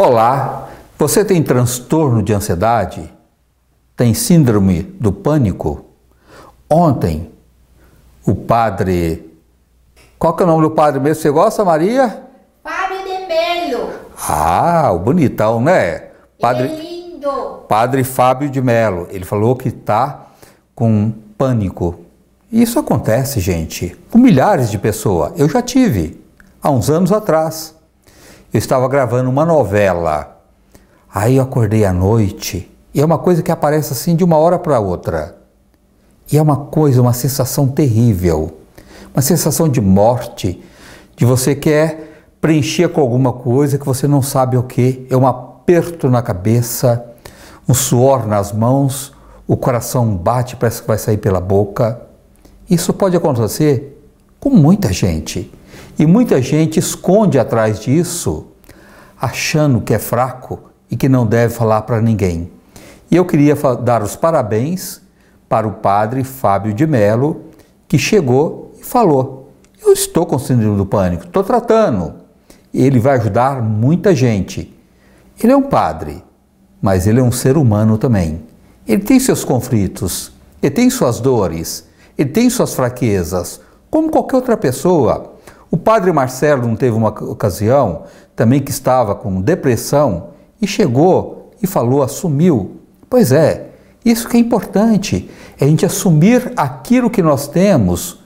Olá, você tem transtorno de ansiedade? Tem síndrome do pânico? Ontem, o padre. Qual que é o nome do padre mesmo? Você gosta, Maria? Fábio de Melo. Ah, o bonitão, né? Padre... Ele é lindo. Padre Fábio de Melo. Ele falou que está com pânico. E isso acontece, gente, com milhares de pessoas. Eu já tive, há uns anos atrás. Eu estava gravando uma novela. Aí eu acordei à noite e é uma coisa que aparece assim de uma hora para outra. E é uma coisa, uma sensação terrível. Uma sensação de morte, de você quer preencher com alguma coisa que você não sabe o que. É um aperto na cabeça, um suor nas mãos, o coração bate, parece que vai sair pela boca. Isso pode acontecer com muita gente. E muita gente esconde atrás disso, achando que é fraco e que não deve falar para ninguém. E eu queria dar os parabéns para o padre Fábio de Melo, que chegou e falou: Eu estou com síndrome do pânico, estou tratando. Ele vai ajudar muita gente. Ele é um padre, mas ele é um ser humano também. Ele tem seus conflitos, ele tem suas dores, ele tem suas fraquezas, como qualquer outra pessoa. O padre Marcelo não teve uma ocasião também que estava com depressão e chegou e falou, assumiu. Pois é, isso que é importante, é a gente assumir aquilo que nós temos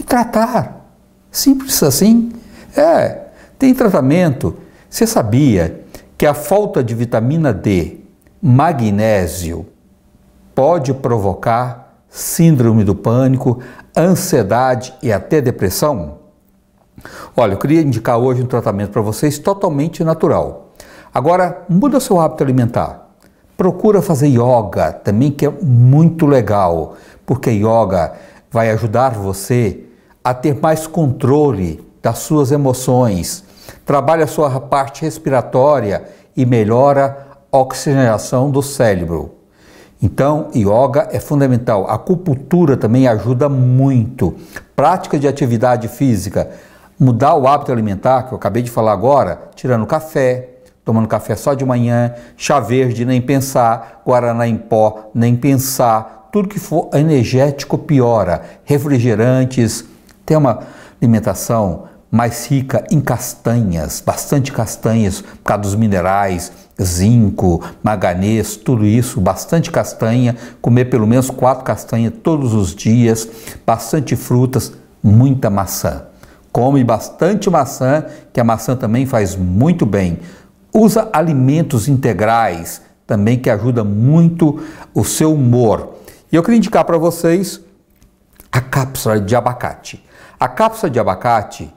e tratar. Simples assim. É, tem tratamento. Você sabia que a falta de vitamina D, magnésio, pode provocar síndrome do pânico, ansiedade e até depressão? Olha, eu queria indicar hoje um tratamento para vocês totalmente natural. Agora, muda seu hábito alimentar. Procura fazer yoga também, que é muito legal, porque yoga vai ajudar você a ter mais controle das suas emoções, trabalha a sua parte respiratória e melhora a oxigenação do cérebro. Então, yoga é fundamental. A acupuntura também ajuda muito. Prática de atividade física mudar o hábito alimentar, que eu acabei de falar agora, tirando café, tomando café só de manhã, chá verde, nem pensar, guaraná em pó, nem pensar, tudo que for energético piora, refrigerantes, tem uma alimentação mais rica em castanhas, bastante castanhas, por causa dos minerais, zinco, manganês, tudo isso, bastante castanha, comer pelo menos quatro castanhas todos os dias, bastante frutas, muita maçã. Come bastante maçã, que a maçã também faz muito bem. Usa alimentos integrais, também que ajuda muito o seu humor. E eu queria indicar para vocês a cápsula de abacate. A cápsula de abacate,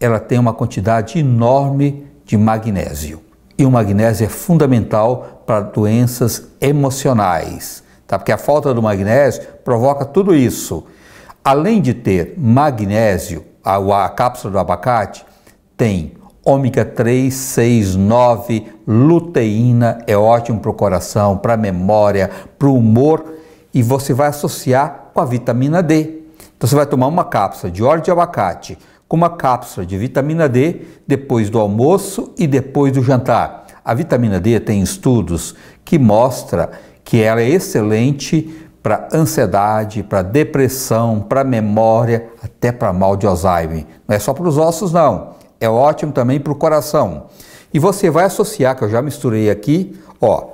ela tem uma quantidade enorme de magnésio. E o magnésio é fundamental para doenças emocionais, tá? Porque a falta do magnésio provoca tudo isso. Além de ter magnésio, a, a cápsula do abacate tem ômega 3, 6, 9, luteína, é ótimo para o coração, para a memória, para o humor e você vai associar com a vitamina D. Então você vai tomar uma cápsula de óleo de abacate com uma cápsula de vitamina D depois do almoço e depois do jantar. A vitamina D tem estudos que mostra que ela é excelente para ansiedade, para depressão, para memória, até para mal de Alzheimer. Não é só para os ossos, não. É ótimo também para o coração. E você vai associar, que eu já misturei aqui, ó,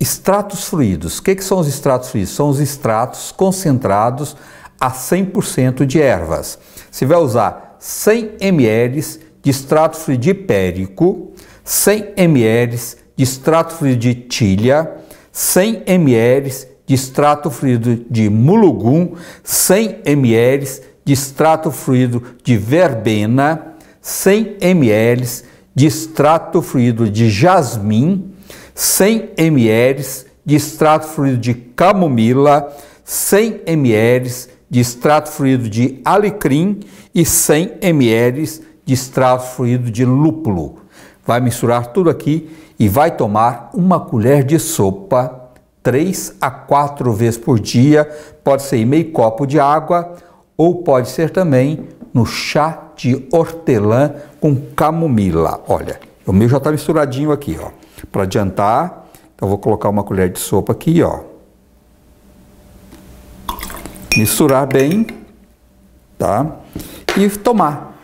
extratos fluidos. O que, que são os extratos fluidos? São os extratos concentrados a 100% de ervas. Você vai usar 100 ml de extrato fluido de hipérico, 100 ml de extrato fluido de tilha, 100 ml de extrato fluido de mulugum, 100 ml de extrato fluido de verbena, 100 ml de extrato fluido de jasmim, 100 ml de extrato fluido de camomila, 100 ml de extrato fluido de alecrim e 100 ml de extrato fluido de lúpulo. Vai misturar tudo aqui e vai tomar uma colher de sopa três a quatro vezes por dia, pode ser meio copo de água ou pode ser também no chá de hortelã com camomila. Olha, O meu já está misturadinho aqui, ó. Para adiantar, então vou colocar uma colher de sopa aqui, ó. Misturar bem, tá? E tomar.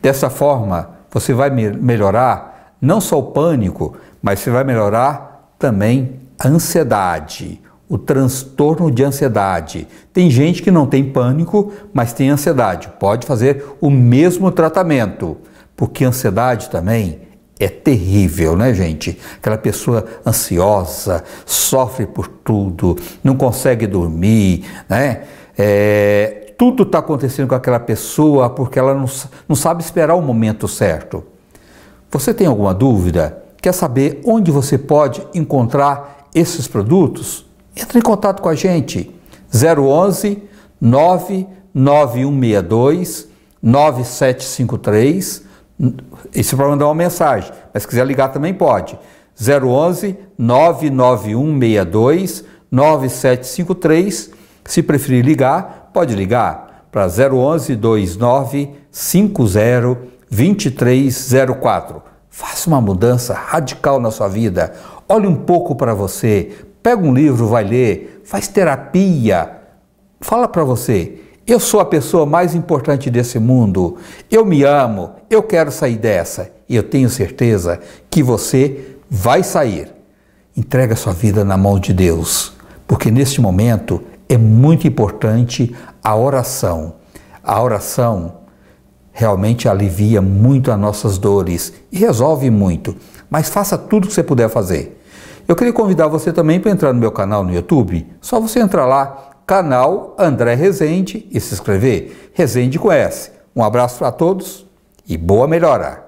Dessa forma, você vai me melhorar não só o pânico, mas você vai melhorar também a ansiedade, o transtorno de ansiedade. Tem gente que não tem pânico, mas tem ansiedade. Pode fazer o mesmo tratamento, porque ansiedade também é terrível, né, gente? Aquela pessoa ansiosa, sofre por tudo, não consegue dormir, né? É, tudo está acontecendo com aquela pessoa porque ela não, não sabe esperar o momento certo. Você tem alguma dúvida? Quer saber onde você pode encontrar esses produtos? Entre em contato com a gente. 011 99162 9753. Isso é para mandar uma mensagem, mas se quiser ligar também pode. 011 99162 9753. Se preferir ligar, pode ligar para 011 29 50 2304. Faça uma mudança radical na sua vida. Olhe um pouco para você. Pega um livro, vai ler, faz terapia. Fala para você. Eu sou a pessoa mais importante desse mundo. Eu me amo. Eu quero sair dessa. E eu tenho certeza que você vai sair. Entrega sua vida na mão de Deus, porque neste momento é muito importante a oração. A oração realmente alivia muito as nossas dores e resolve muito. Mas faça tudo o que você puder fazer. Eu queria convidar você também para entrar no meu canal no YouTube. Só você entrar lá, canal André Rezende e se inscrever. Rezende com S. Um abraço para todos e boa melhora!